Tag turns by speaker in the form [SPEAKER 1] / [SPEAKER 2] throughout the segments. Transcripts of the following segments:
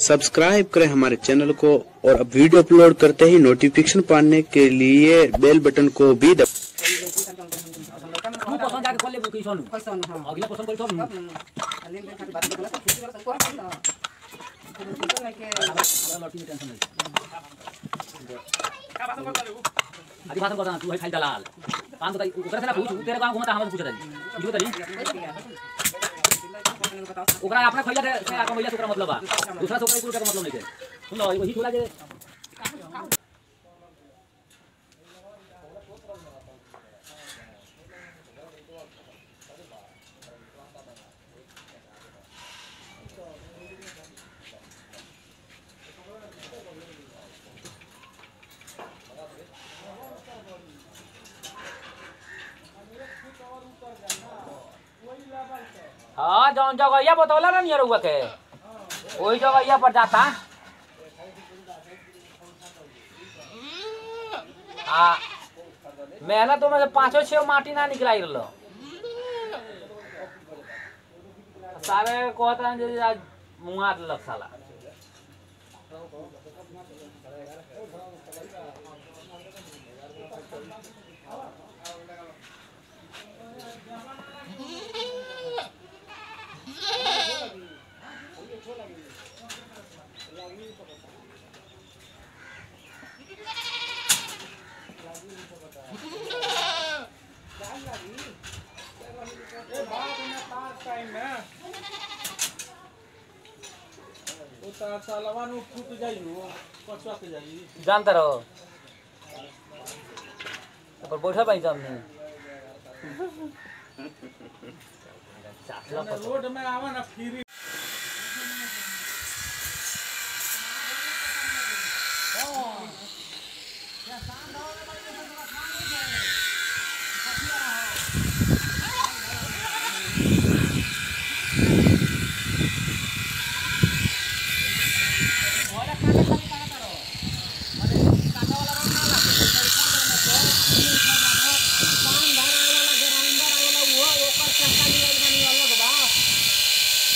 [SPEAKER 1] Subscribe करें हमारे channel को और अब वीडियो अपलोड करते ही नोटिफिकेशन पाने के लिए बेल बटन को भी
[SPEAKER 2] तू तो
[SPEAKER 3] तो नहीं
[SPEAKER 2] आदि भाषण करता तू है खाली दलाल। काम बताई ओकरा से ना पूछ तेरे गाँव घुमता हम पूछ रही जो तरी
[SPEAKER 3] बताओ
[SPEAKER 2] ओकरा अपना खोइला के से आका महिला से मतलब बा। दूसरा सुकरा के मतलब नहीं है सुन लो वही थोड़ा जे हाँ जौन जगहिया बतौला ना नियर हुआ के। वही जगहिया पर जाता। आ मेहनत तो में पाँचों छह माटी ना निकलाई रहो सारे कहता जे मुंगा देलक साला
[SPEAKER 4] उतार सालवा
[SPEAKER 2] जानता रहो। पर बैठा पाई
[SPEAKER 4] सामने रोड में आवा ना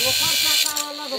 [SPEAKER 4] ओकर चाचा वाला बा